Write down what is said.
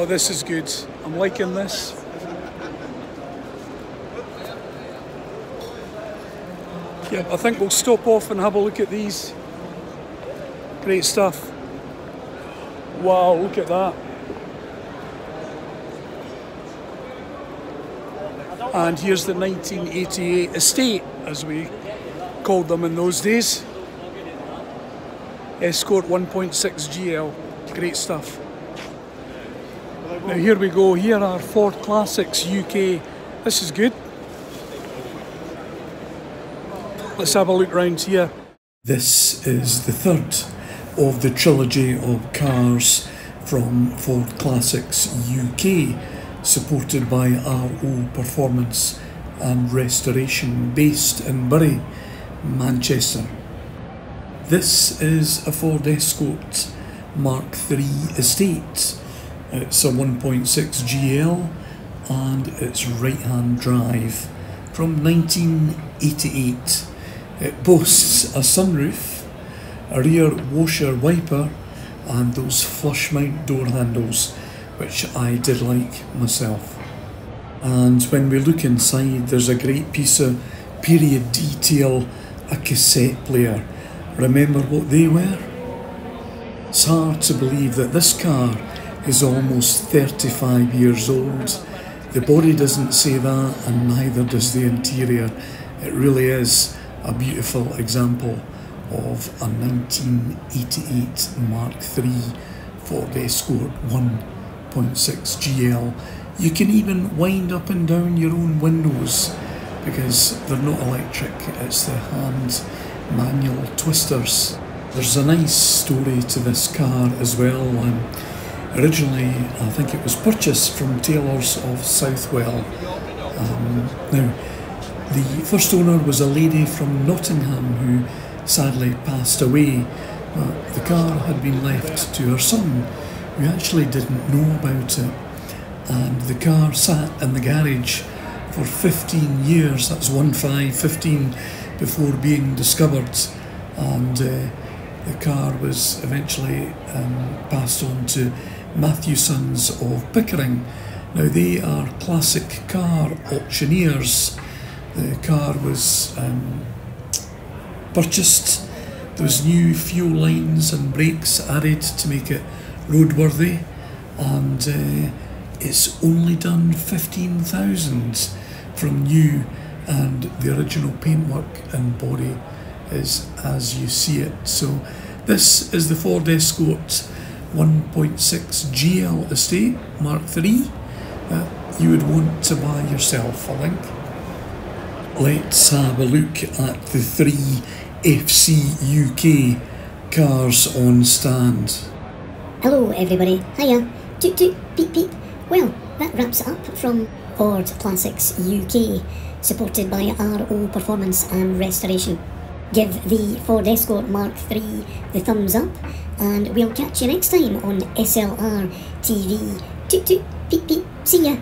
Oh, this is good. I'm liking this. Yeah, I think we'll stop off and have a look at these. Great stuff. Wow, look at that. And here's the 1988 estate, as we called them in those days. Escort 1.6 GL. Great stuff. Now here we go. Here are Ford Classics UK. This is good. Let's have a look round here. This is the third of the trilogy of cars from Ford Classics UK, supported by RO Performance and Restoration, based in Bury, Manchester. This is a Ford Escort Mark III Estate. It's a 1.6 GL and it's right hand drive from 1988. It boasts a sunroof, a rear washer wiper, and those flush mount door handles, which I did like myself. And when we look inside, there's a great piece of period detail, a cassette player. Remember what they were? It's hard to believe that this car is almost 35 years old. The body doesn't say that, and neither does the interior. It really is a beautiful example of a 1988 Mark III Ford Escort 1.6 GL. You can even wind up and down your own windows because they're not electric, it's the hand manual twisters. There's a nice story to this car as well. Um, originally, I think it was purchased from Taylors of Southwell. Um, now, the first owner was a lady from Nottingham who sadly passed away. The car had been left to her son, who actually didn't know about it. And the car sat in the garage for 15 years, that's 1 5, 15, before being discovered. And uh, the car was eventually um, passed on to Mathewsons of Pickering. Now, they are classic car auctioneers the car was um, purchased. There was new fuel lines and brakes added to make it roadworthy, and uh, it's only done fifteen thousand from new, and the original paintwork and body is as you see it. So this is the Ford Escort 1.6 GL Estate Mark III that uh, you would want to buy yourself, I think let's have a look at the three FC UK cars on stand. Hello everybody, hiya, toot toot, beep beep. Well, that wraps it up from Ford Classics UK, supported by RO Performance and Restoration. Give the Ford Escort Mark III the thumbs up, and we'll catch you next time on SLR TV. Toot toot, beep beep, see ya.